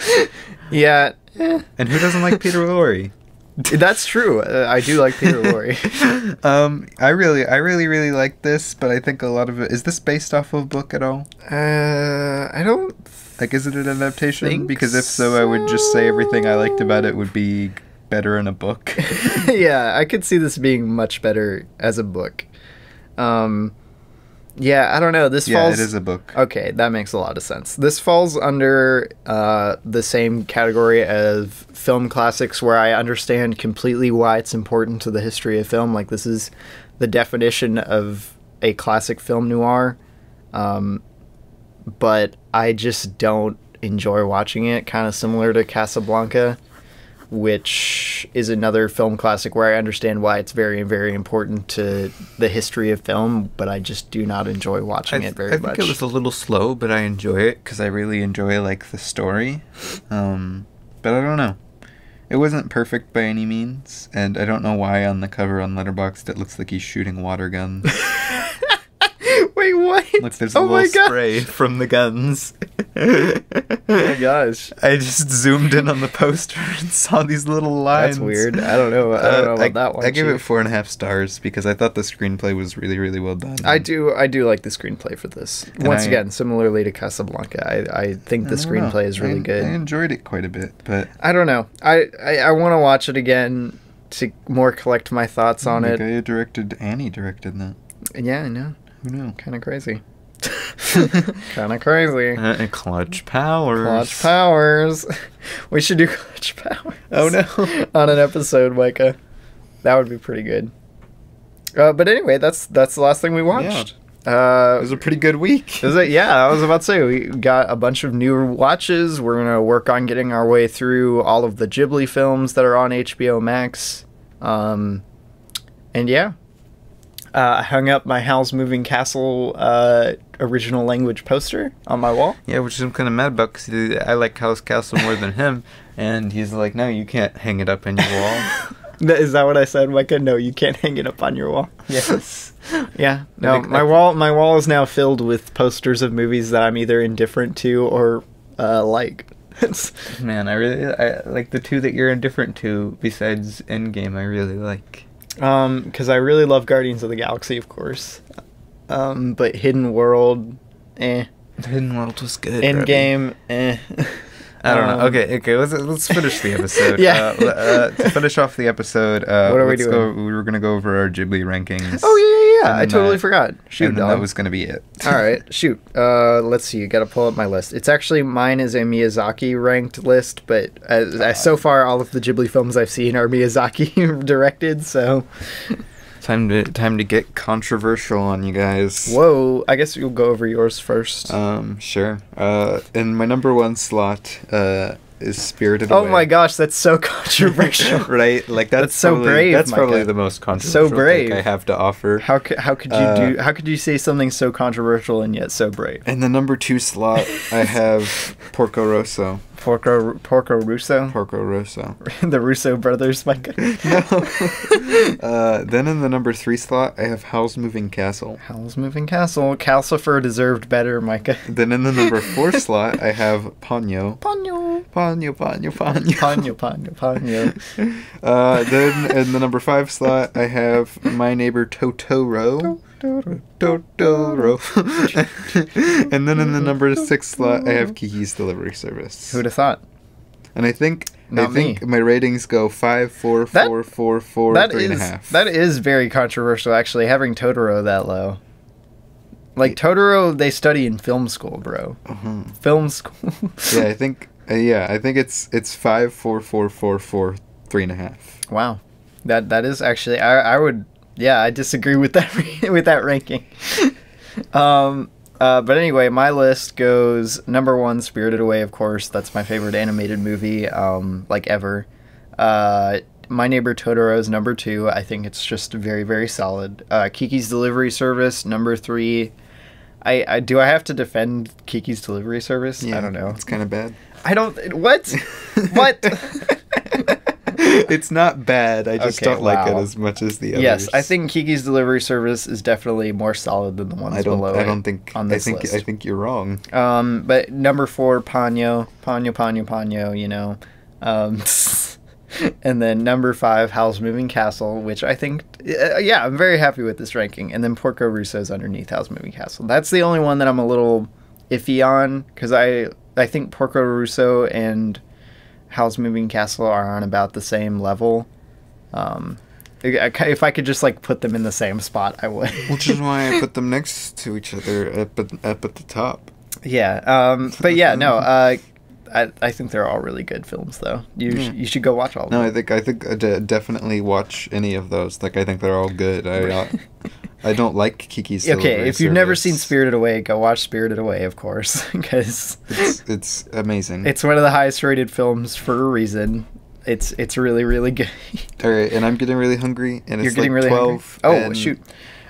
Yeah, eh, *laughs* and who doesn't like Peter Lorre? that's true. Uh, I do like Peter Lorre. *laughs* *laughs* um, I really, I really, really like this, but I think a lot of it is this based off of a book at all? Uh, I don't. Like, is it an adaptation? Because if so, I would just say everything I liked about it would be better in a book. yeah, I could see this being much better as a book. Um, yeah, I don't know. This yeah, falls. it is a book. Okay, that makes a lot of sense. This falls under uh, the same category of film classics, where I understand completely why it's important to the history of film. Like this is the definition of a classic film noir, um, but I just don't enjoy watching it. Kind of similar to Casablanca, which is another film classic where I understand why it's very, very important to the history of film, but I just do not enjoy watching th- it very much. I think much. it was a little slow, but I enjoy it because I really enjoy like the story. Um, but I don't know. It wasn't perfect by any means, and I don't know why on the cover on Letterboxd it looks like he's shooting water guns. *laughs* Wait, what? Look, there's oh a my little god! spray from the guns. Oh my gosh, *laughs* I just zoomed in on the poster and saw these little lines. that's weird. I don't know. I don't know Uh, about I, that one. I give Chief. it four and a half stars because I thought the screenplay was really, really well done. I do. I do like the screenplay for this. And Once I- again, similarly to Casablanca, I, I think the I don't know. screenplay is really I- good. I enjoyed it quite a bit, but I don't know. I I, I want to watch it again to more collect my thoughts on the it. guy who directed Annie directed that. Yeah, I know. Who knew? Kind of crazy. *laughs* kind of crazy. Uh, Clutch Powers. Clutch powers. *laughs* We should do clutch powers. Oh, no. *laughs* on an episode, Micah. That would be pretty good. Uh, but anyway, that's that's the last thing we watched. Uh, It was a pretty good week. Is it? Yeah, I was about to say we got a bunch of new watches. We're gonna work on getting our way through all of the Ghibli films that are on HBO Max. Um, and yeah, uh, I hung up my Howl's Moving Castle uh, original language poster on my wall. Yeah, which I'm kind of mad about because I like Howl's Castle more than him, and he's like, "No, you can't hang it up on your wall." *laughs* Is that what I said, Micah? No, you can't hang it up on your wall. *laughs* yes. Yeah, no, my wall my wall is now filled with posters of movies that I'm either indifferent to or uh, like. *laughs* Man, I really I like the two that you're indifferent to. Besides Endgame, I really like. Um, because I really love Guardians of the Galaxy, of course. Um, but Hidden World, eh. Hidden World was good. Robbie. game, eh. *laughs* I don't know. Um, Okay, okay. Let's let's finish the *laughs* episode. Yeah. Uh, uh, to finish off the episode, uh, What are we let's Go, doing? we were gonna go over our Ghibli rankings. Oh yeah, yeah, yeah. I totally that- forgot. Shoot, that was gonna be it. *laughs* All right, shoot. Uh, let's see. You Got to pull up my list. It's actually mine is a Miyazaki ranked list, but as, as so far all of the Ghibli films I've seen are Miyazaki *laughs* directed. So, time to time to get controversial on you guys. whoa. I guess you'll go over yours first. Um, sure. Uh, in my number one slot, uh, is Spirited oh Away. my gosh, that's so *laughs* controversial. *laughs* right? Like that's, That's so probably, brave, That's probably Micah. the most controversial brave. thing I have to offer. How could how could you Uh, do? How could you say something so controversial and yet so brave? In the number two slot, I *laughs* have Porco Rosso. Porco Porco Russo, Porco Rosso. *laughs* the Russo brothers. My *laughs* God. No. *laughs* uh, then in the number three slot, I have Howl's Moving Castle. Howl's Moving Castle. Calcifer deserved better, Micah. Then in the number four slot, I have Ponyo. Ponyo. Ponyo, Ponyo, Ponyo. Ponyo, Ponyo, Ponyo. Uh, then in the number five slot, I have My Neighbor Totoro. *laughs* And then in the number six slot, I have Kiki's Delivery Service. Who'd have thought? And I think Not I think me. my ratings go five, four, That- four, four, four, That three and a is half. that is very controversial, actually, having Totoro that low. Like Yeah. Totoro, they study in film school, bro. Uh-huh. Film school. *laughs* Yeah, I think uh, yeah, I think it's it's five, four, four, four, four, three and a half. wow, that that is actually I I would yeah I disagree with that *laughs* with that ranking. *laughs* um. Uh, but anyway, my list goes number one, Spirited Away, of course. That's my favorite animated movie, um, like ever. Uh, my Neighbor Totoro is number two. I think it's just very, very solid. Uh, Kiki's Delivery Service, number three. I, I do I have to defend Kiki's Delivery Service? Yeah, I don't know. It's kind of bad. I don't. What? *laughs* what? *laughs* it's not bad. I just Okay, don't like it as much as the others. yes, I think Kiki's Delivery Service is definitely more solid than the ones I don't. below I don't think. on I this think. list. I think you're wrong. Um, but number four, Ponyo, Ponyo, Ponyo, Ponyo. You know, um, *laughs* and then number five, Howl's Moving Castle, which I think, uh, yeah, I'm very happy with this ranking. And then Porco Russo's underneath Howl's Moving Castle. That's the only one that I'm a little iffy on because I I think Porco Russo and Howl's Moving Castle are on about the same level. Um, if I could just like put them in the same spot, I would. Which is why I put them next to each other up at, up at the top. Yeah, um, but yeah, no, uh, I I think they're all really good films, though. You sh- you should go watch all of No, them. I think I think I de- definitely watch any of those. Like I think they're all good. I uh, *laughs* I don't like Kiki's. okay, if you've never seen Spirited Away, go watch Spirited Away, of course, *laughs* because it's it's amazing. it's one of the highest rated films for a reason. It's it's really really good. *laughs* all right, and I'm getting really hungry, and it's You're getting like really twelve. hungry. Oh and- shoot.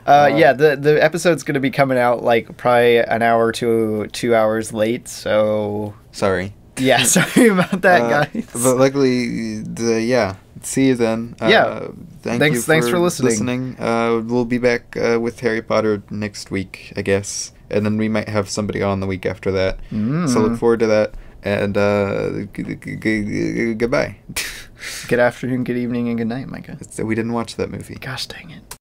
Uh, uh, yeah, the the episode's gonna be coming out like probably an hour to two hours late. So Sorry. yeah, *laughs* sorry about that, Uh, guys. But luckily, the yeah. See you then. Uh, Yeah. Thank Thanks- you thanks for listening. Uh, we'll be back uh, with Harry Potter next week, I guess, and then we might have somebody on the week after that. So Mm. look forward to that. And uh, g- g- g- goodbye. *laughs* Good afternoon, good evening, and good night, Micah. So we didn't watch that movie. Gosh dang it.